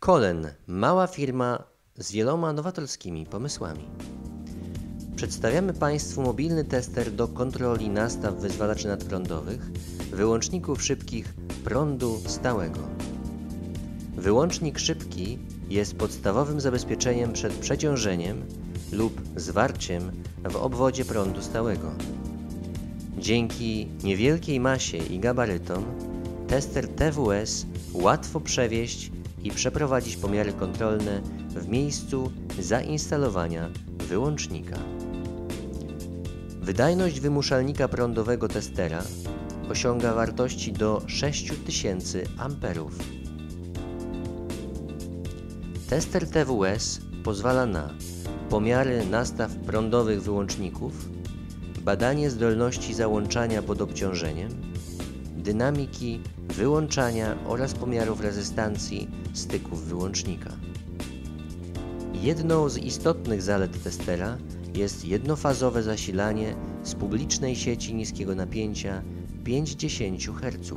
Kolen, mała firma z wieloma nowatorskimi pomysłami. Przedstawiamy Państwu mobilny tester do kontroli nastaw wyzwalaczy nadprądowych, wyłączników szybkich prądu stałego. Wyłącznik szybki jest podstawowym zabezpieczeniem przed przeciążeniem lub zwarciem w obwodzie prądu stałego. Dzięki niewielkiej masie i gabarytom tester TWS łatwo przewieźć i przeprowadzić pomiary kontrolne w miejscu zainstalowania wyłącznika. Wydajność wymuszalnika prądowego testera osiąga wartości do 6000 A. Tester TWS pozwala na pomiary nastaw prądowych wyłączników, badanie zdolności załączania pod obciążeniem, dynamiki wyłączania oraz pomiarów rezystancji styków wyłącznika. Jedną z istotnych zalet testera jest jednofazowe zasilanie z publicznej sieci niskiego napięcia 50 Hz.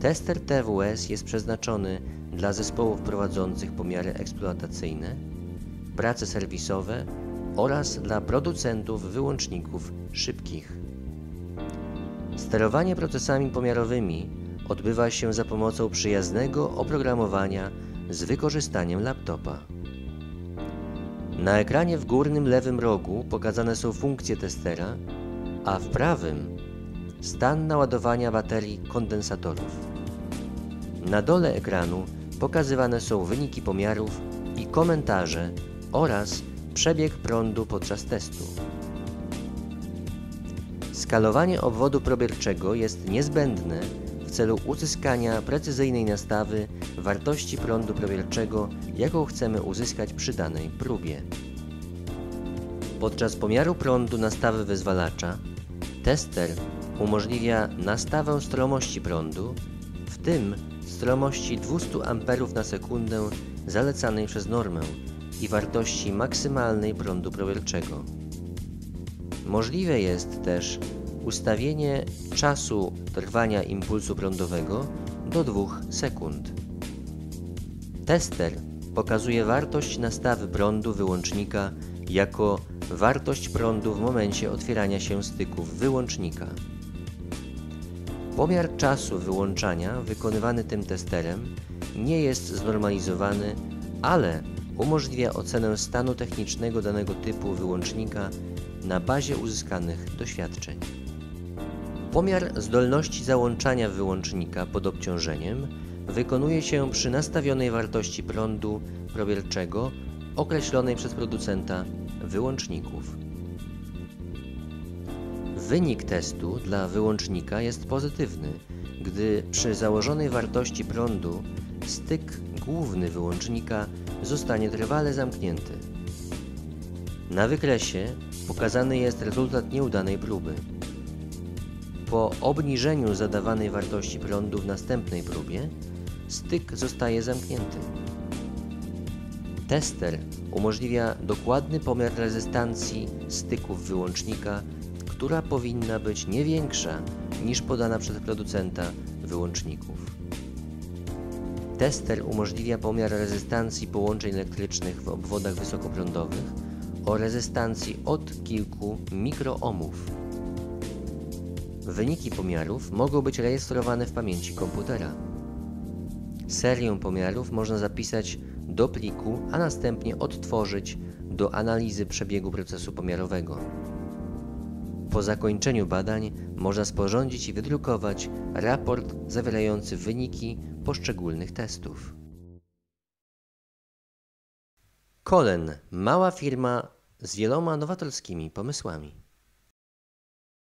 Tester TWS jest przeznaczony dla zespołów prowadzących pomiary eksploatacyjne, prace serwisowe oraz dla producentów wyłączników szybkich. Sterowanie procesami pomiarowymi odbywa się za pomocą przyjaznego oprogramowania z wykorzystaniem laptopa. Na ekranie w górnym lewym rogu pokazane są funkcje testera, a w prawym stan naładowania baterii kondensatorów. Na dole ekranu pokazywane są wyniki pomiarów i komentarze oraz przebieg prądu podczas testu. Skalowanie obwodu probierczego jest niezbędne w celu uzyskania precyzyjnej nastawy wartości prądu probierczego, jaką chcemy uzyskać przy danej próbie. Podczas pomiaru prądu nastawy wyzwalacza tester umożliwia nastawę stromości prądu, w tym stromości 200 A na sekundę zalecanej przez normę i wartości maksymalnej prądu probierczego. Możliwe jest też ustawienie czasu trwania impulsu prądowego do 2 sekund. Tester pokazuje wartość nastawy prądu wyłącznika jako wartość prądu w momencie otwierania się styków wyłącznika. Pomiar czasu wyłączania wykonywany tym testerem nie jest znormalizowany, ale umożliwia ocenę stanu technicznego danego typu wyłącznika na bazie uzyskanych doświadczeń. Pomiar zdolności załączania wyłącznika pod obciążeniem wykonuje się przy nastawionej wartości prądu probierczego określonej przez producenta wyłączników. Wynik testu dla wyłącznika jest pozytywny, gdy przy założonej wartości prądu styk główny wyłącznika zostanie trwale zamknięty. Na wykresie pokazany jest rezultat nieudanej próby. Po obniżeniu zadawanej wartości prądu w następnej próbie styk zostaje zamknięty. Tester umożliwia dokładny pomiar rezystancji styków wyłącznika, która powinna być nie większa niż podana przez producenta wyłączników. Tester umożliwia pomiar rezystancji połączeń elektrycznych w obwodach wysokoprądowych o rezystancji od kilku mikroohmów. Wyniki pomiarów mogą być rejestrowane w pamięci komputera. Serię pomiarów można zapisać do pliku, a następnie odtworzyć do analizy przebiegu procesu pomiarowego. Po zakończeniu badań można sporządzić i wydrukować raport zawierający wyniki poszczególnych testów. Kolen, mała firma z wieloma nowatorskimi pomysłami.